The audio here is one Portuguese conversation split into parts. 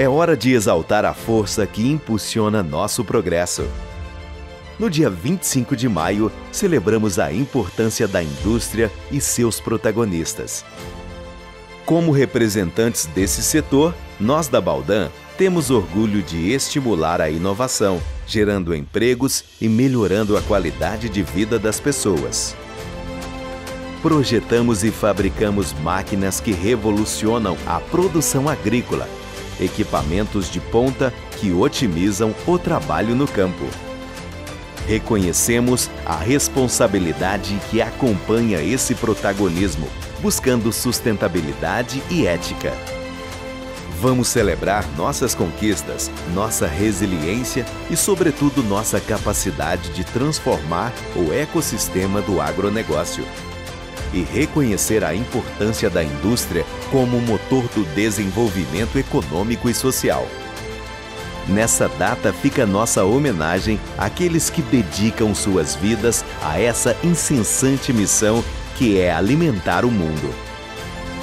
É hora de exaltar a força que impulsiona nosso progresso. No dia 25 de maio, celebramos a importância da indústria e seus protagonistas. Como representantes desse setor, nós da Baldan temos orgulho de estimular a inovação, gerando empregos e melhorando a qualidade de vida das pessoas. Projetamos e fabricamos máquinas que revolucionam a produção agrícola, equipamentos de ponta que otimizam o trabalho no campo. Reconhecemos a responsabilidade que acompanha esse protagonismo, buscando sustentabilidade e ética. Vamos celebrar nossas conquistas, nossa resiliência e, sobretudo, nossa capacidade de transformar o ecossistema do agronegócio. E reconhecer a importância da indústria como motor do desenvolvimento econômico e social. Nessa data fica nossa homenagem àqueles que dedicam suas vidas a essa incessante missão que é alimentar o mundo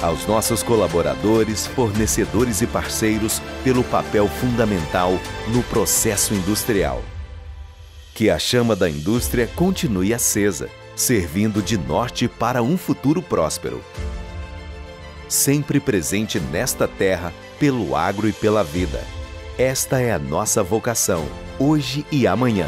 aos nossos colaboradores, fornecedores e parceiros pelo papel fundamental no processo industrial. Que a chama da indústria continue acesa, servindo de norte para um futuro próspero. Sempre presente nesta terra, pelo agro e pela vida. Esta é a nossa vocação, hoje e amanhã.